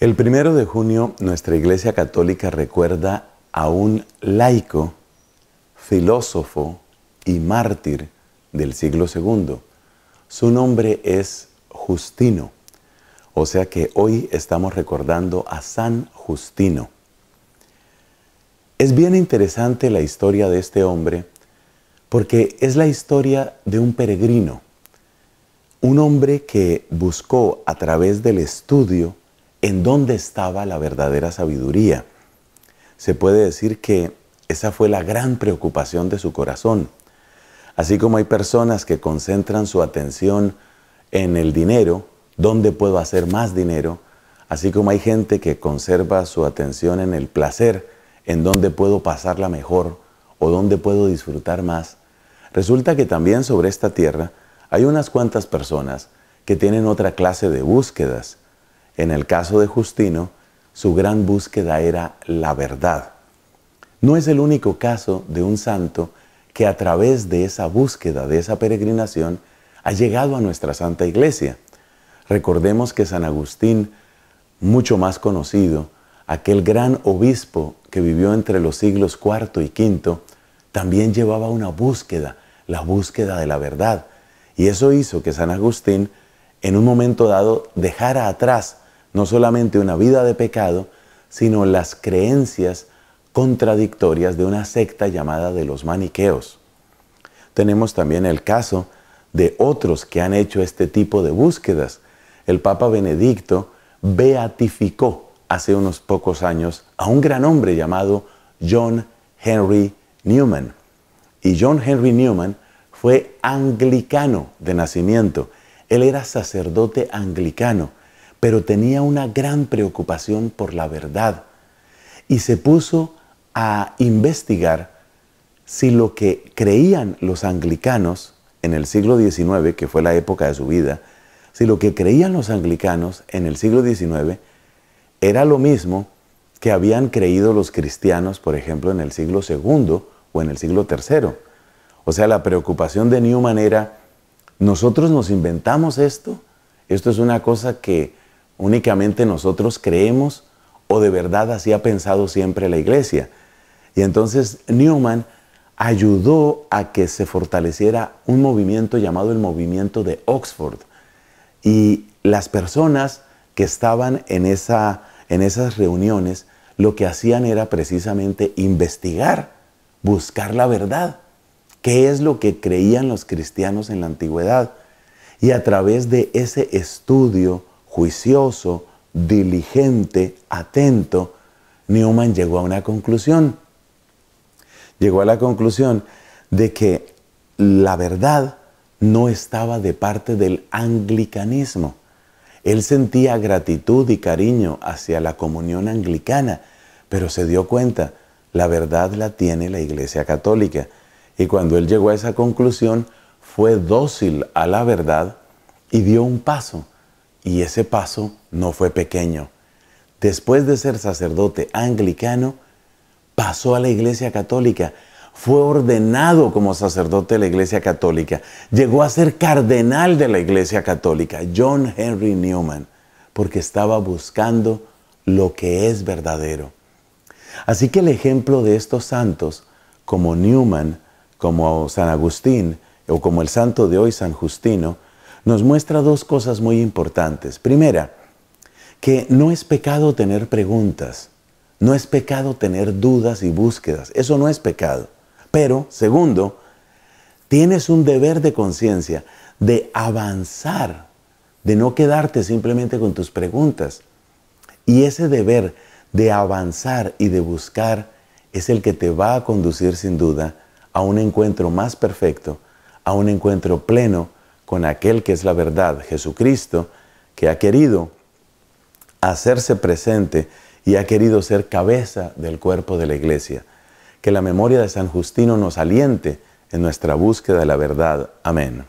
El primero de junio nuestra Iglesia Católica recuerda a un laico, filósofo y mártir del siglo II. Su nombre es Justino, o sea que hoy estamos recordando a San Justino. Es bien interesante la historia de este hombre porque es la historia de un peregrino, un hombre que buscó a través del estudio en dónde estaba la verdadera sabiduría. Se puede decir que esa fue la gran preocupación de su corazón. Así como hay personas que concentran su atención en el dinero, dónde puedo hacer más dinero, así como hay gente que conserva su atención en el placer, en dónde puedo pasarla mejor o dónde puedo disfrutar más, resulta que también sobre esta tierra hay unas cuantas personas que tienen otra clase de búsquedas en el caso de Justino, su gran búsqueda era la verdad. No es el único caso de un santo que a través de esa búsqueda, de esa peregrinación, ha llegado a nuestra Santa Iglesia. Recordemos que San Agustín, mucho más conocido, aquel gran obispo que vivió entre los siglos IV y V, también llevaba una búsqueda, la búsqueda de la verdad. Y eso hizo que San Agustín, en un momento dado, dejara atrás no solamente una vida de pecado, sino las creencias contradictorias de una secta llamada de los maniqueos. Tenemos también el caso de otros que han hecho este tipo de búsquedas. El Papa Benedicto beatificó hace unos pocos años a un gran hombre llamado John Henry Newman. Y John Henry Newman fue anglicano de nacimiento. Él era sacerdote anglicano pero tenía una gran preocupación por la verdad y se puso a investigar si lo que creían los anglicanos en el siglo XIX, que fue la época de su vida, si lo que creían los anglicanos en el siglo XIX era lo mismo que habían creído los cristianos, por ejemplo, en el siglo II o en el siglo III. O sea, la preocupación de Newman era, nosotros nos inventamos esto, esto es una cosa que únicamente nosotros creemos o de verdad así ha pensado siempre la iglesia. Y entonces Newman ayudó a que se fortaleciera un movimiento llamado el movimiento de Oxford. Y las personas que estaban en, esa, en esas reuniones lo que hacían era precisamente investigar, buscar la verdad. ¿Qué es lo que creían los cristianos en la antigüedad? Y a través de ese estudio, juicioso, diligente, atento, Newman llegó a una conclusión. Llegó a la conclusión de que la verdad no estaba de parte del anglicanismo. Él sentía gratitud y cariño hacia la comunión anglicana, pero se dio cuenta, la verdad la tiene la Iglesia Católica. Y cuando él llegó a esa conclusión, fue dócil a la verdad y dio un paso y ese paso no fue pequeño. Después de ser sacerdote anglicano, pasó a la Iglesia Católica. Fue ordenado como sacerdote de la Iglesia Católica. Llegó a ser cardenal de la Iglesia Católica, John Henry Newman, porque estaba buscando lo que es verdadero. Así que el ejemplo de estos santos, como Newman, como San Agustín o como el santo de hoy, San Justino, nos muestra dos cosas muy importantes. Primera, que no es pecado tener preguntas, no es pecado tener dudas y búsquedas, eso no es pecado. Pero, segundo, tienes un deber de conciencia de avanzar, de no quedarte simplemente con tus preguntas. Y ese deber de avanzar y de buscar es el que te va a conducir sin duda a un encuentro más perfecto, a un encuentro pleno con aquel que es la verdad, Jesucristo, que ha querido hacerse presente y ha querido ser cabeza del cuerpo de la iglesia. Que la memoria de San Justino nos aliente en nuestra búsqueda de la verdad. Amén.